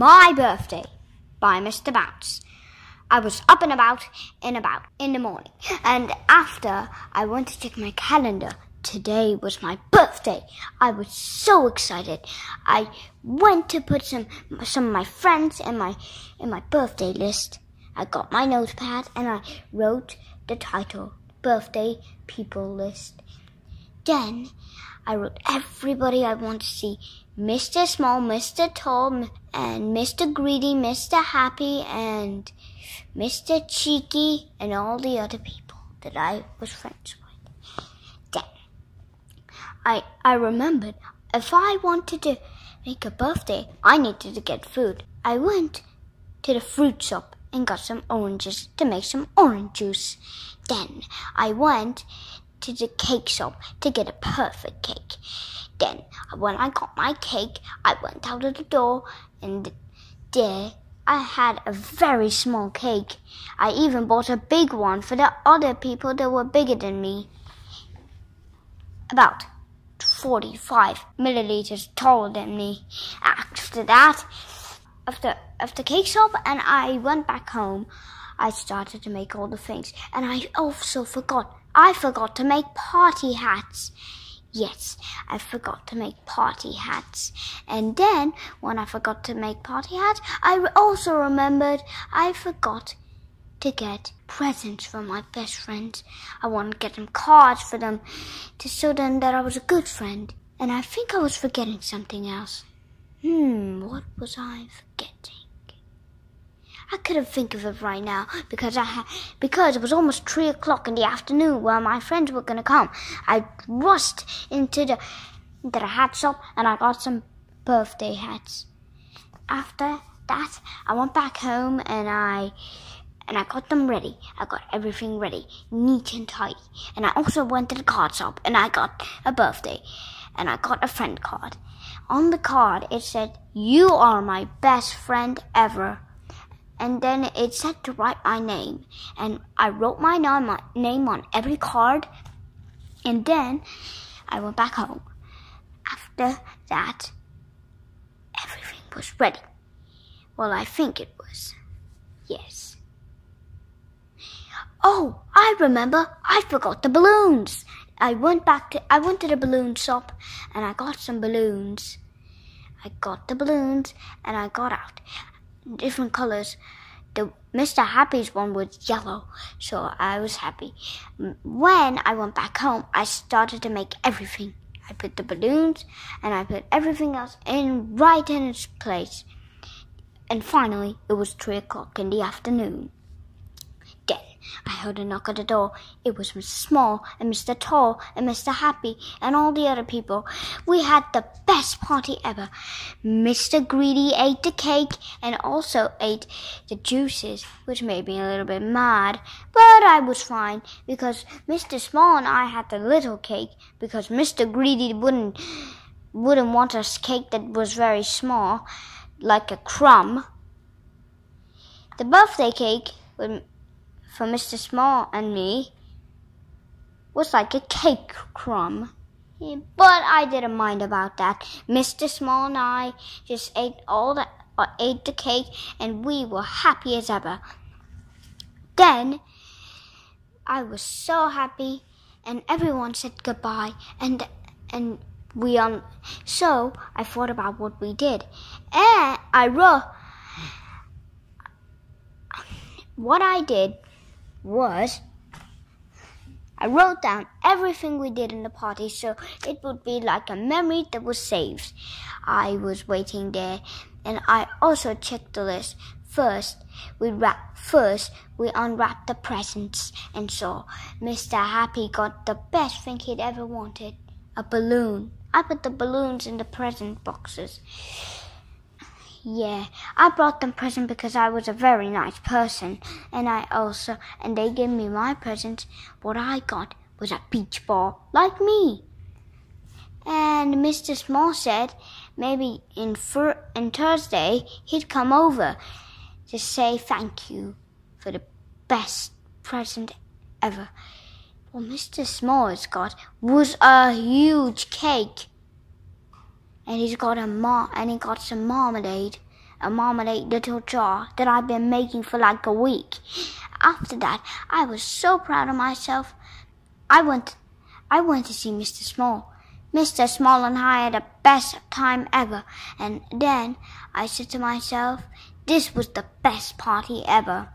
My Birthday by Mr. Bounce. I was up and about in about in the morning, and after I went to check my calendar, today was my birthday. I was so excited. I went to put some some of my friends in my in my birthday list. I got my notepad and I wrote the title Birthday People List. Then I wrote everybody I want to see Mr. Small, Mr. Tall, and Mr. Greedy, Mr. Happy, and Mr. Cheeky, and all the other people that I was friends with. I, I remembered if I wanted to make a birthday, I needed to get food. I went to the fruit shop and got some oranges to make some orange juice. Then I went to the cake shop to get a perfect cake. Then, when I got my cake, I went out of the door and there I had a very small cake. I even bought a big one for the other people that were bigger than me. About 45 milliliters taller than me. After that, after after cake shop and I went back home, I started to make all the things. And I also forgot I forgot to make party hats. Yes, I forgot to make party hats. And then, when I forgot to make party hats, I also remembered I forgot to get presents for my best friends. I wanted to get them cards for them to show them that I was a good friend. And I think I was forgetting something else. Hmm, what was I forgetting? I couldn't think of it right now because I ha- because it was almost three o'clock in the afternoon while my friends were gonna come. I rushed into the into the hat shop and I got some birthday hats. After that, I went back home and I and I got them ready. I got everything ready, neat and tidy. And I also went to the card shop and I got a birthday and I got a friend card. On the card, it said, You are my best friend ever and then it said to write my name. And I wrote my name on every card, and then I went back home. After that, everything was ready. Well, I think it was. Yes. Oh, I remember. I forgot the balloons. I went back to I went to the balloon shop and I got some balloons. I got the balloons and I got out different colors. The Mr. Happy's one was yellow, so I was happy. When I went back home, I started to make everything. I put the balloons and I put everything else in right in its place. And finally, it was three o'clock in the afternoon. I heard a knock at the door. It was Mr. Small and Mr. Tall and Mr. Happy and all the other people. We had the best party ever. Mr. Greedy ate the cake and also ate the juices, which made me a little bit mad. But I was fine because Mr. Small and I had the little cake because Mr. Greedy wouldn't wouldn't want a cake that was very small, like a crumb. The birthday cake would for Mr. Small and me was like a cake crumb. But I didn't mind about that. Mr. Small and I just ate all the uh, ate the cake and we were happy as ever. Then I was so happy and everyone said goodbye and and we um so I thought about what we did. And I wrote what I did was I wrote down everything we did in the party so it would be like a memory that was saved. I was waiting there and I also checked the list. First, we wrap, first we unwrapped the presents and saw Mr. Happy got the best thing he'd ever wanted, a balloon. I put the balloons in the present boxes. Yeah, I brought them present because I was a very nice person, and I also and they gave me my present. What I got was a beach ball, like me. And Mr. Small said, maybe in fir- in Thursday he'd come over to say thank you for the best present ever. What Mr. Small's got was a huge cake. And he's got a mar- and he got some marmalade, a marmalade little jar that I've been making for like a week. After that, I was so proud of myself. I went, I went to see Mr. Small. Mr. Small and I had the best time ever. And then I said to myself, this was the best party ever.